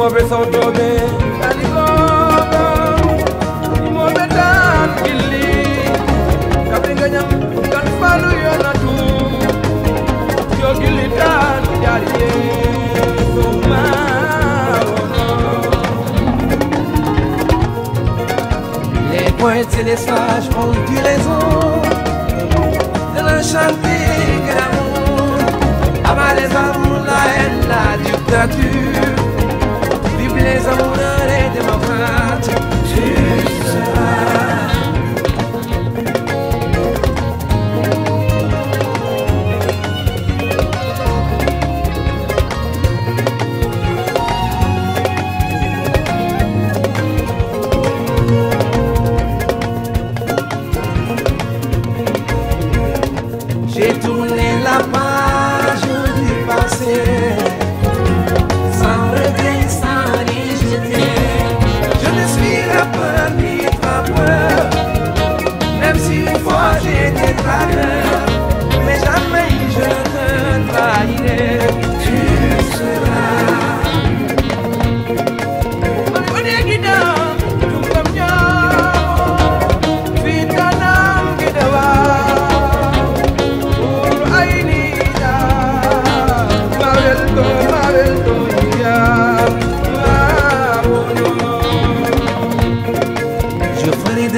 imoɓe sawtoɓe kadi goga imoɓe tan gilli kaɓe gañam ngal falu yonatu yo gilli tan jariye soma poètes et les sages font du raison de l'enchanté chanter que l'amour. Avant les amours, la haine, la dictature.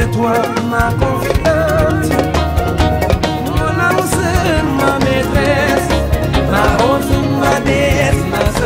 c'est toi ma confidente. Mon âme, ma maîtresse, ma rose, ma déesse, ma